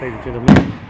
straight to the moon.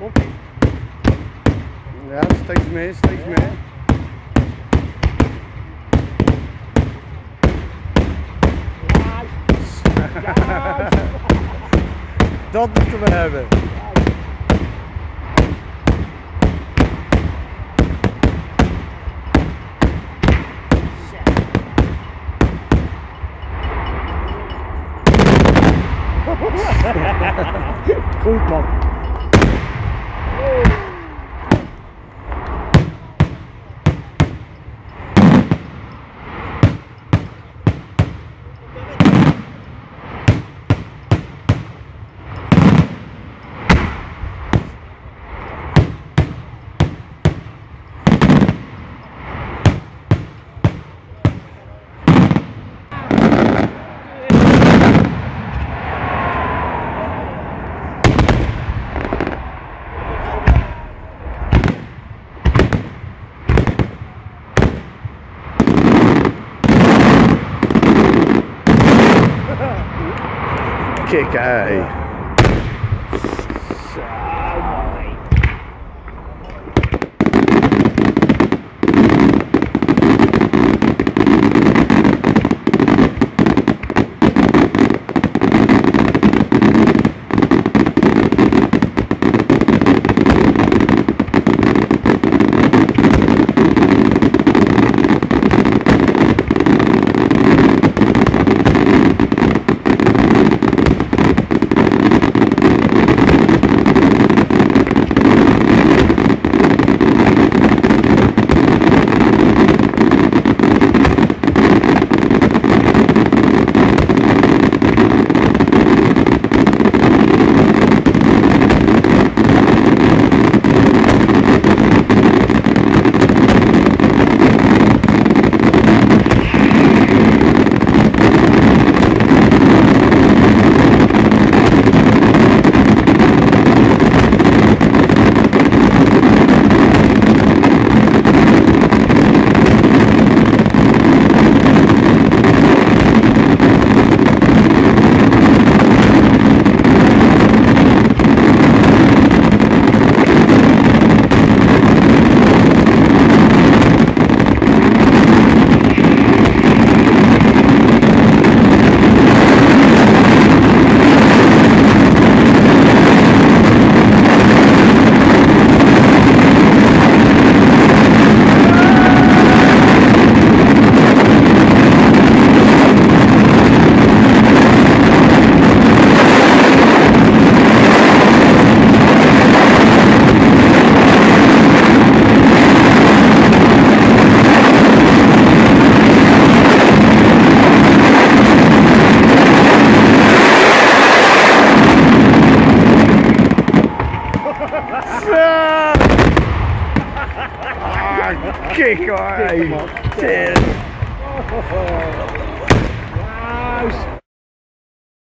Ja, steeds meer, steeds meer. Dat moeten we hebben. Goed man. kick Kick on. Ten. Wow.